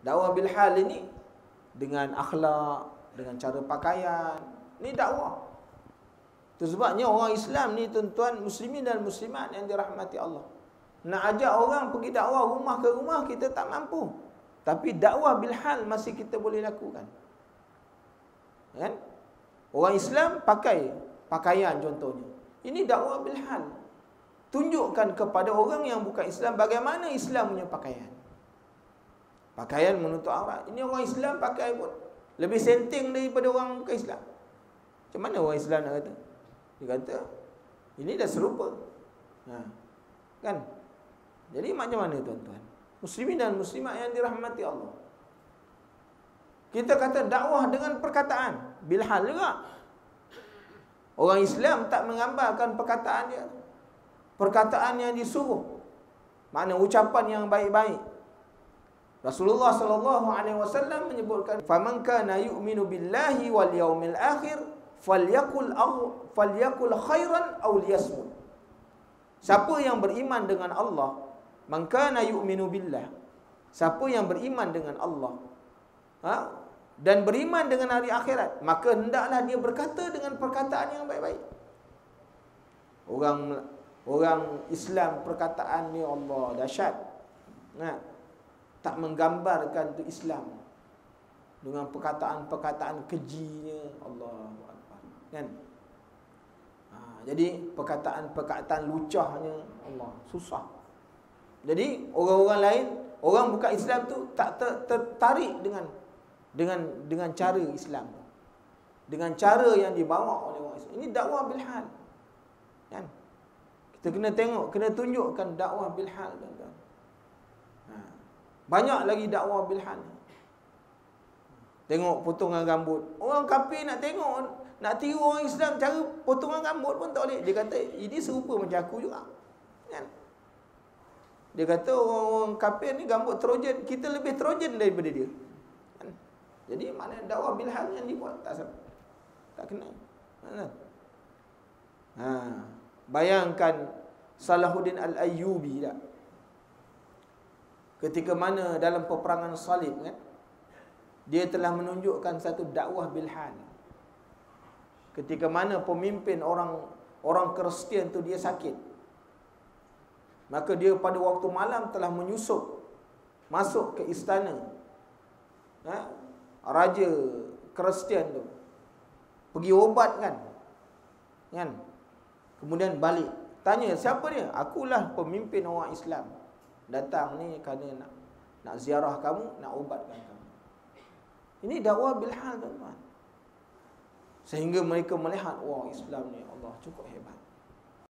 Dakwah bil hal ini dengan akhlak, dengan cara pakaian, ni dakwah. Itu sebabnya orang Islam ni tuan-tuan muslimin dan muslimat yang dirahmati Allah. Nak ajak orang pergi dakwah rumah ke rumah kita tak mampu. Tapi dakwah bil hal masih kita boleh lakukan. Kan? Orang Islam pakai pakaian contohnya. Ini dakwah bil hal. Tunjukkan kepada orang yang bukan Islam bagaimana Islam punya pakaian. Pakaian menutup aurat. Ini orang Islam pakai pun lebih senting daripada orang bukan Islam. Macam mana orang Islam nak kata? Dia kata, ini dah serupa. Ha. Kan? Jadi macam mana tuan-tuan? Muslimin dan muslimat yang dirahmati Allah. Kita kata dakwah dengan perkataan. Bilhal juga. Orang Islam tak menggambarkan perkataan dia. Perkataan yang disuruh. Mana ucapan yang baik-baik. Rasulullah sallallahu alaihi wasallam menyebutkan faman kana yu'minu billahi wal yaumil akhir falyakul aw falyakul khairan aw liyasmut. Siapa yang beriman dengan Allah, man kana yu'minu billah. Siapa yang beriman dengan Allah, ha? dan beriman dengan hari akhirat, maka hendaklah dia berkata dengan perkataan yang baik-baik. Orang orang Islam perkataan ni Allah dahsyat. Nah, tak menggambarkan tu Islam dengan perkataan-perkataan kejinya. Allah kan? Ha, jadi perkataan-perkataan lucahnya Allah susah. Jadi orang-orang lain orang bukan Islam tu tak tertarik dengan dengan dengan cara Islam. Dengan cara yang dibawa oleh orang Islam. Ini dakwah bil hal. Kan? Kita kena tengok kena tunjukkan dakwah bil hal ha. Banyak lagi dakwah bil hal tengok potongan rambut orang kafir nak tengok nak tiru orang Islam cara potongan rambut pun tak boleh dia kata ini serupa macam aku juga kan dia kata orang-orang kafir ni rambut trojan kita lebih trojan daripada dia jadi mana dakwah bilham yang dibuat tak. Tak kena. Ha. Bayangkan Salahuddin Al-Ayyubi tak? Ketika mana dalam peperangan salib kan? Dia telah menunjukkan satu dakwah bilhan. Ketika mana pemimpin orang orang Kristian tu dia sakit. Maka dia pada waktu malam telah menyusup masuk ke istana. Ha? raja Kristian tu pergi obat kan kan kemudian balik tanya siapa dia akulah pemimpin orang Islam datang ni kerana nak nak ziarah kamu nak ubatkan kamu. Ini dakwah bilhal tuan-tuan. Sehingga mereka melihat wah Islam ni Allah cukup hebat